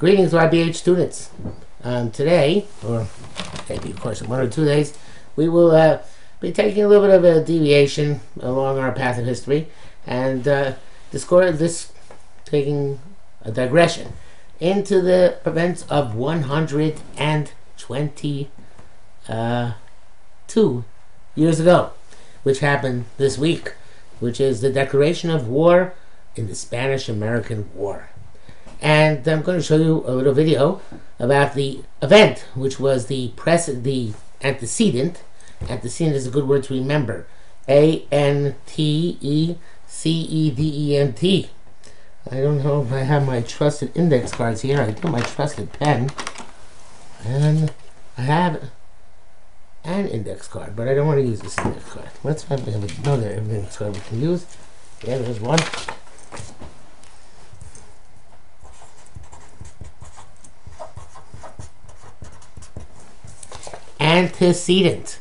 Greetings, YBH students. Um, today, or maybe of course in one or two days, we will uh, be taking a little bit of a deviation along our path of history and uh, discourse this taking a digression into the events of 122 uh, years ago, which happened this week, which is the declaration of war in the Spanish-American War. And I'm going to show you a little video about the event, which was the press, the antecedent. Antecedent is a good word to remember. A N T E C E D E N T. I don't know if I have my trusted index cards here. I do my trusted pen. And I have an index card, but I don't want to use this index card. Let's have another index card we can use. Yeah, there's one. Antecedent.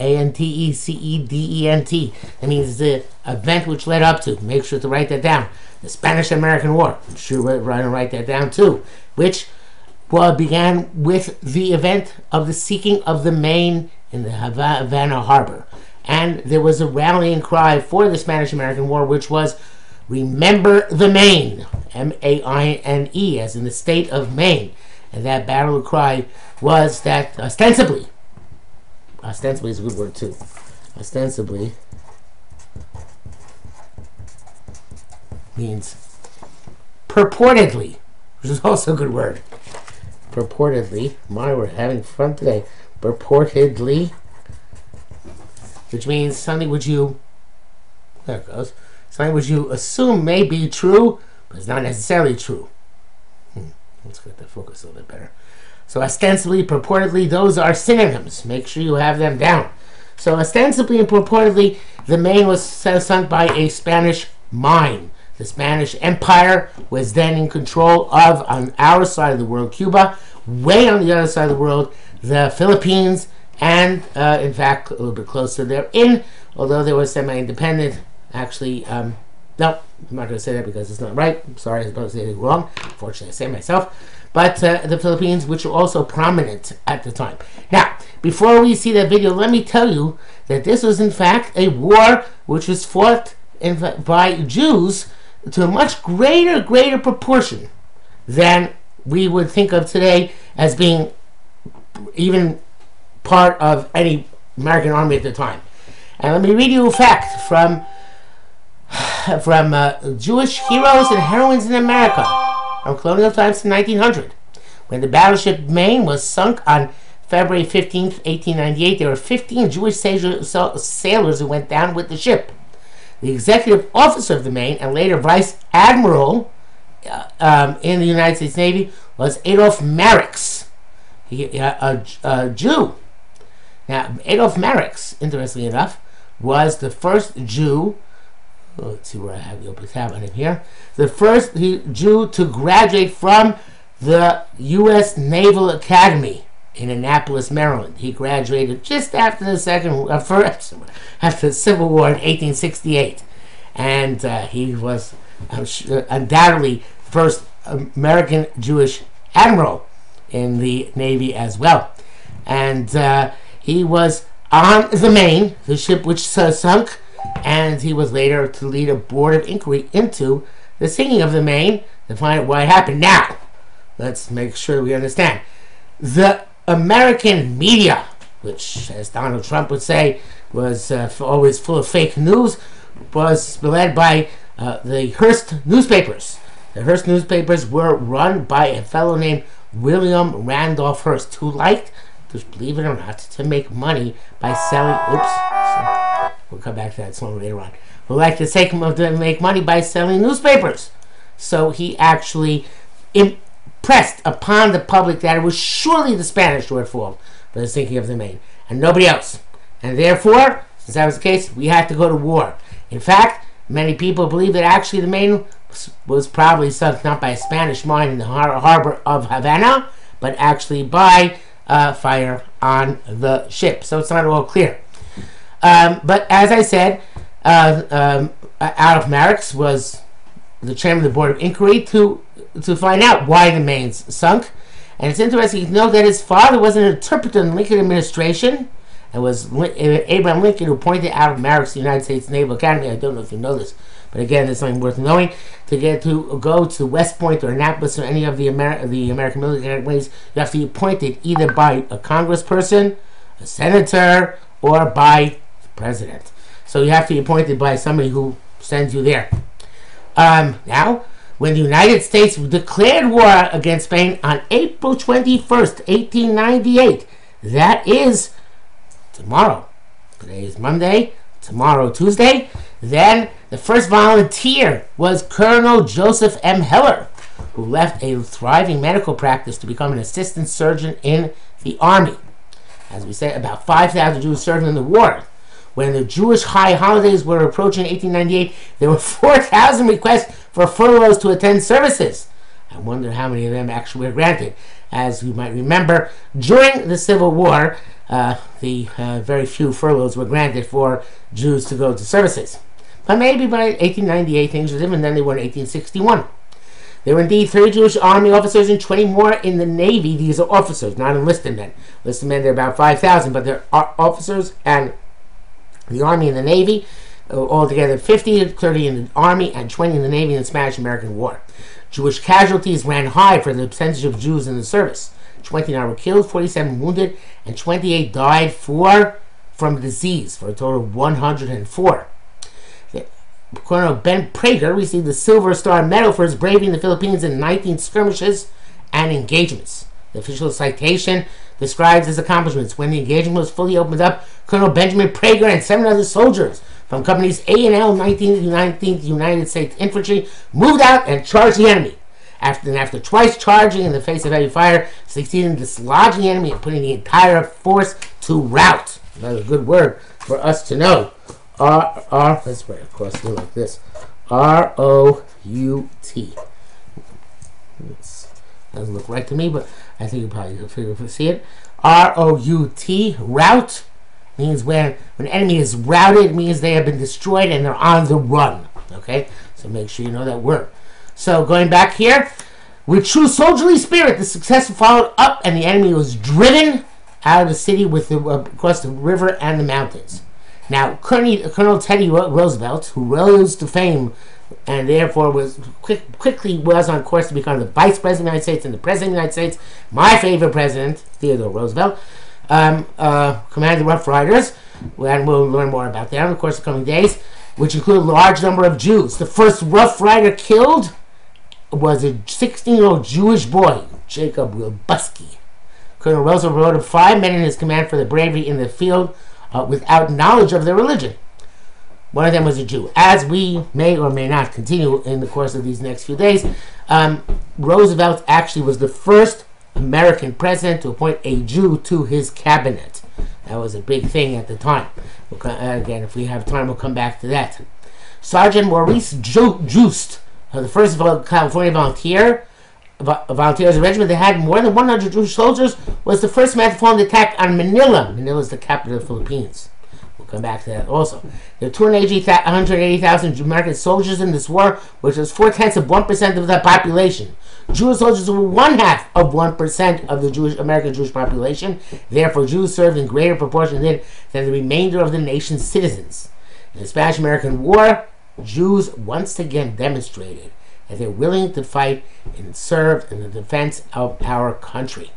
A N T E C E D E N T. That means the event which led up to. Make sure to write that down. The Spanish American War. I'm sure to write that down too. Which well, began with the event of the seeking of the Maine in the Havana harbor. And there was a rallying cry for the Spanish American War, which was Remember the Maine, M A I N E, as in the state of Maine. And that battle cry was that ostensibly, ostensibly is a good word too, ostensibly means purportedly, which is also a good word. Purportedly, my, we're having fun today purportedly, which means something which you, there it goes, something which you assume may be true, but it's not necessarily true. Hmm. Let's get the focus a little bit better. So ostensibly, purportedly, those are synonyms. Make sure you have them down. So ostensibly and purportedly, the Maine was sunk by a Spanish mine. The Spanish Empire was then in control of, on our side of the world, Cuba. Way on the other side of the world, the Philippines, and uh, in fact, a little bit closer there in, although they were semi-independent, actually, um, no, I'm not going to say that because it's not right. I'm sorry, I was about to say it wrong. Fortunately, I say myself. But uh, the Philippines, which were also prominent at the time. Now, before we see that video, let me tell you that this was in fact a war which was fought in, by Jews to a much greater, greater proportion than we would think of today as being even part of any American army at the time. And let me read you a fact from from uh, Jewish heroes and heroines in America from colonial times to 1900. When the battleship Maine was sunk on February 15, 1898, there were 15 Jewish sailors who went down with the ship. The executive officer of the Maine and later vice admiral uh, um, in the United States Navy was Adolf Marix he, a, a Jew. Now, Adolf Marix, interestingly enough, was the first Jew. Let's see where I have the open tab on him here. The first Jew to graduate from the U.S. Naval Academy in Annapolis, Maryland. He graduated just after the second, uh, first, after the Civil War in 1868, and uh, he was uh, undoubtedly first American Jewish admiral in the Navy as well. And uh, he was on the Maine, the ship which uh, sunk, and he was later to lead a board of inquiry into the sinking of the Maine to find out what happened. Now, let's make sure we understand. The American media, which, as Donald Trump would say, was uh, always full of fake news, was led by uh, the Hearst newspapers. The Hearst newspapers were run by a fellow named William Randolph Hearst, who liked, believe it or not, to make money by selling. Oops. We'll come back to that song later on. Who liked to take to make money by selling newspapers. So he actually impressed upon the public that it was surely the Spanish who had fault for the sinking of the Maine, and nobody else. And therefore, since that was the case, we had to go to war. In fact, many people believe that actually the Maine was probably sunk not by a Spanish mine in the har harbor of Havana, but actually by uh, fire on the ship. So it's not all clear. Um, but as I said, uh, um, Adolph Marix was the chairman of the board of inquiry to to find out why the Maines sunk. And it's interesting to note that his father was an interpreter in the Lincoln administration and was Abraham Lincoln who pointed out of the United States Naval Academy. I don't know if you know this, but again, it's something worth knowing. To get to go to West Point or Annapolis or any of the, Amer- the American military academies, you have to be appointed either by a congressperson, a senator, or by president. So you have to be appointed by somebody who sends you there. Um, now, when the United States declared war against Spain on April 21st, 1898, that is tomorrow. Today is Monday, tomorrow, Tuesday. Then the first volunteer was Colonel Joseph M. Heller, who left a thriving medical practice to become an assistant surgeon in the army. As we said, about 5,000 Jews served in the war. When the Jewish high holidays were approaching 1898, there were 4,000 requests for furloughs to attend services. I wonder how many of them actually were granted. As you might remember, during the Civil War, uh, the uh, very few furloughs were granted for Jews to go to services. But maybe by 1898 things were different than they were in 1861. There were indeed 30 Jewish army officers and 20 more in the Navy. These are officers, not enlisted men. Enlisted men, they're about 5,000, but they're officers and the Army and the Navy. Uh, altogether 50 30 in the Army and 20 in the Navy in the Spanish American War. Jewish casualties ran high for the percentage of Jews in the service. 29 were killed, 47 wounded, and 28 died for from disease, for a total of 104. Colonel Ben Prager received the Silver Star Medal for his braving in the Philippines in 19 skirmishes and engagements. The official citation describes his accomplishments. When the engagement was fully opened up, Colonel Benjamin Prager and seven other soldiers from companies A and L, 19th, 19th United States Infantry, moved out and charged the enemy. After, after twice charging in the face of heavy fire, succeeded in dislodging the enemy and putting the entire force to rout. Another good word for us to know. R R. Let's write across here like this. R O U T. Doesn't look right to me, but I think you probably can figure if see it. R O U T. route means when when an enemy is routed, means they have been destroyed and they're on the run. Okay, so make sure you know that word. So going back here, with true soldierly spirit, the success followed up, and the enemy was driven out of the city with the, uh, across the river and the mountains. Now, Colonel, Colonel Teddy Roosevelt, who rose to fame and therefore was quick, quickly was on course to become the vice president of the United States and the president of the United States, my favorite president, Theodore Roosevelt, um, uh, commanded the Rough Riders, and we'll learn more about that in the course of coming days, which include a large number of Jews. The first Rough Rider killed was a 16-year-old Jewish boy, Jacob Wilbusky. Colonel Roosevelt wrote of five men in his command for the bravery in the field uh, without knowledge of their religion. One of them was a Jew. As we may or may not continue in the course of these next few days, um, Roosevelt actually was the first American president to appoint a Jew to his cabinet. That was a big thing at the time. We'll, again, if we have time, we'll come back to that. Sergeant Maurice Ju- Just, uh, the first California volunteer, volunteers regiment that had more than 100 Jewish soldiers, was the first man to form the attack on Manila. Manila is the capital of the Philippines come back to that also. There are 280,000 American soldiers in this war, which is four tenths of 1% of the population. Jewish soldiers were one half of 1% of the Jewish American Jewish population. Therefore, Jews served in greater proportion than, than the remainder of the nation's citizens. In the Spanish American War, Jews once again demonstrated that they're willing to fight and serve in the defense of our country.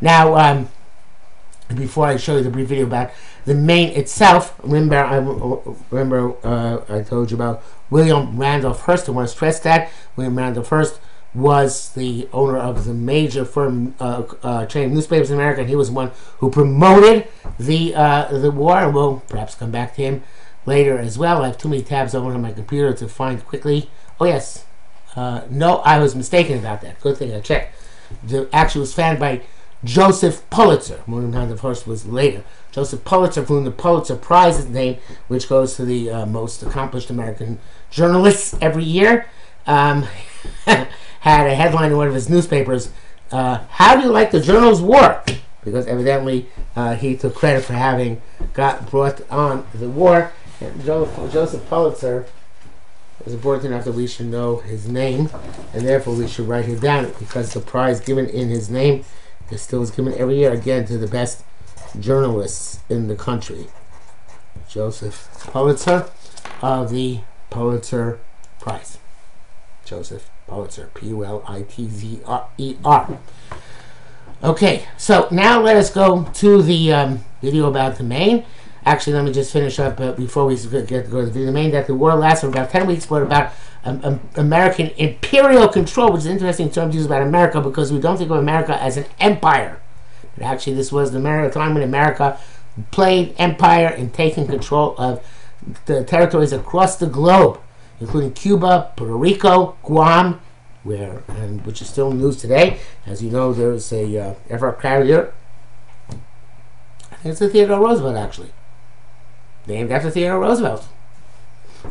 Now, um, before I show you the brief video about the Maine itself, remember I remember uh, I told you about William Randolph Hearst. I want to stress that William Randolph Hearst was the owner of the major firm uh, uh, chain of newspapers in America, and he was one who promoted the uh, the war. And we'll perhaps come back to him later as well. I have too many tabs open on my computer to find quickly. Oh yes, uh, no, I was mistaken about that. Good thing I checked. The actually was founded by Joseph Pulitzer. William Randolph Hearst was later. Joseph Pulitzer, for whom the Pulitzer Prize is name, which goes to the uh, most accomplished American journalists every year, um, had a headline in one of his newspapers, uh, How do you like the journal's war? Because evidently uh, he took credit for having got brought on the war. And Joseph Pulitzer It's important enough that we should know his name, and therefore we should write him down because the prize given in his name is still is given every year again to the best journalists in the country. Joseph Pulitzer of the Pulitzer Prize. Joseph Pulitzer, P U L I T Z E R. Okay, so now let us go to the um, video about the Maine. Actually, let me just finish up uh, before we get to go to the Maine that the war lasted for about 10 weeks, but about um, um, American imperial control, which is an interesting term to use about America because we don't think of America as an empire. But actually, this was the time when America played empire in taking control of the territories across the globe, including Cuba, Puerto Rico, Guam, where and which is still news today. As you know, there's a uh, aircraft carrier. I think it's the Theodore Roosevelt, actually, named after Theodore Roosevelt,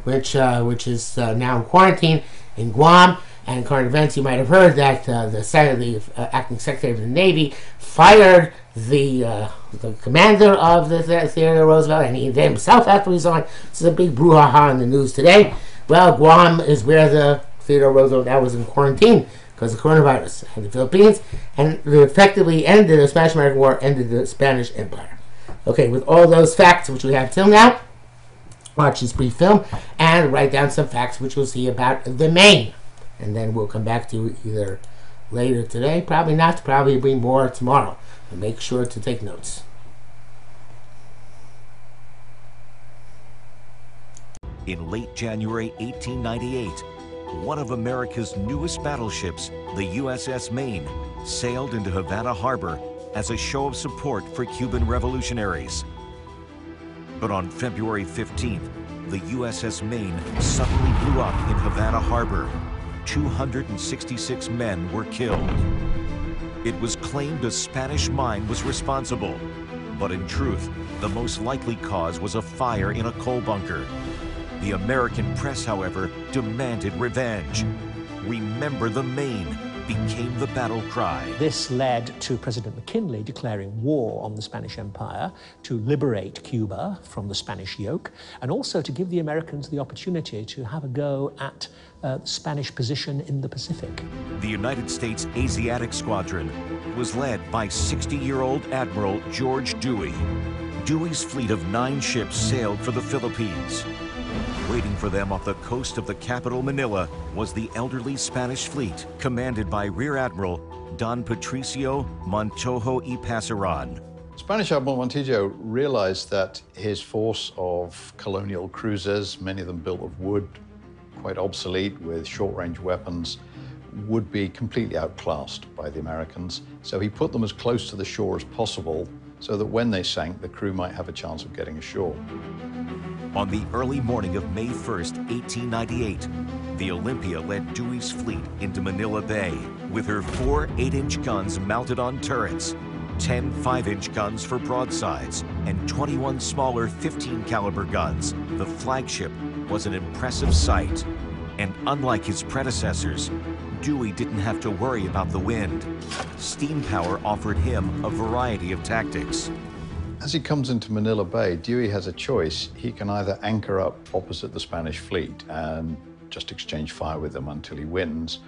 which uh, which is uh, now in quarantine in Guam. And current events, you might have heard that uh, the, the uh, acting secretary of the Navy fired the uh, the commander of the Theodore Roosevelt, and he himself had to resign. This is a big brouhaha in the news today. Well, Guam is where the Theodore Roosevelt now was in quarantine because of the coronavirus in the Philippines, and effectively ended the Spanish American War, ended the Spanish Empire. Okay, with all those facts which we have till now, watch this brief film and write down some facts which we'll see about the Maine. And then we'll come back to either later today, probably not, probably be more tomorrow. But make sure to take notes. In late January 1898, one of America's newest battleships, the USS Maine, sailed into Havana Harbor as a show of support for Cuban revolutionaries. But on February 15th, the USS Maine suddenly blew up in Havana Harbor. 266 men were killed. It was claimed a Spanish mine was responsible, but in truth, the most likely cause was a fire in a coal bunker. The American press, however, demanded revenge. Remember the Maine became the battle cry. This led to President McKinley declaring war on the Spanish Empire to liberate Cuba from the Spanish yoke and also to give the Americans the opportunity to have a go at uh, Spanish position in the Pacific. The United States Asiatic Squadron was led by 60-year-old Admiral George Dewey. Dewey's fleet of nine ships sailed for the Philippines. Waiting for them off the coast of the capital Manila was the elderly Spanish fleet, commanded by Rear Admiral Don Patricio Montojo y Pasaran. Spanish Admiral Montojo realized that his force of colonial cruisers, many of them built of wood, quite obsolete with short-range weapons, would be completely outclassed by the Americans. So he put them as close to the shore as possible so that when they sank, the crew might have a chance of getting ashore. On the early morning of May 1st, 1898, the Olympia led Dewey's fleet into Manila Bay with her four 8-inch guns mounted on turrets, 10 5-inch guns for broadsides, and 21 smaller 15-caliber guns. The flagship was an impressive sight. And unlike his predecessors, Dewey didn't have to worry about the wind. Steam power offered him a variety of tactics. As he comes into Manila Bay, Dewey has a choice. He can either anchor up opposite the Spanish fleet and just exchange fire with them until he wins,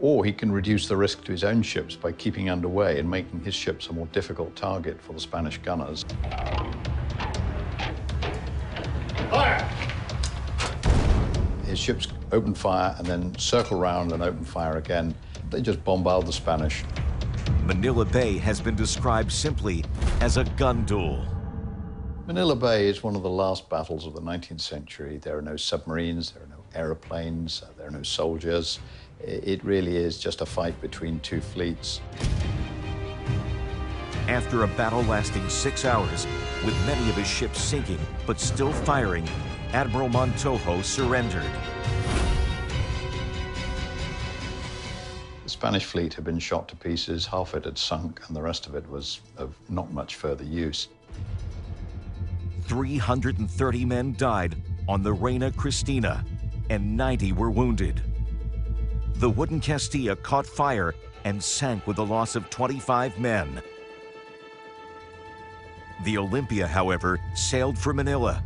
or he can reduce the risk to his own ships by keeping underway and making his ships a more difficult target for the Spanish gunners. Fire! His ships open fire and then circle round and open fire again. They just bombard the Spanish. Manila Bay has been described simply as a gun duel. Manila Bay is one of the last battles of the 19th century. There are no submarines, there are no aeroplanes, uh, there are no soldiers. It really is just a fight between two fleets. After a battle lasting six hours, with many of his ships sinking but still firing, Admiral Montojo surrendered. Spanish fleet had been shot to pieces, half of it had sunk, and the rest of it was of not much further use. 330 men died on the Reina Cristina, and 90 were wounded. The wooden Castilla caught fire and sank with a loss of 25 men. The Olympia, however, sailed for Manila,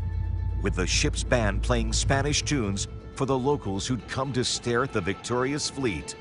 with the ship's band playing Spanish tunes for the locals who'd come to stare at the victorious fleet.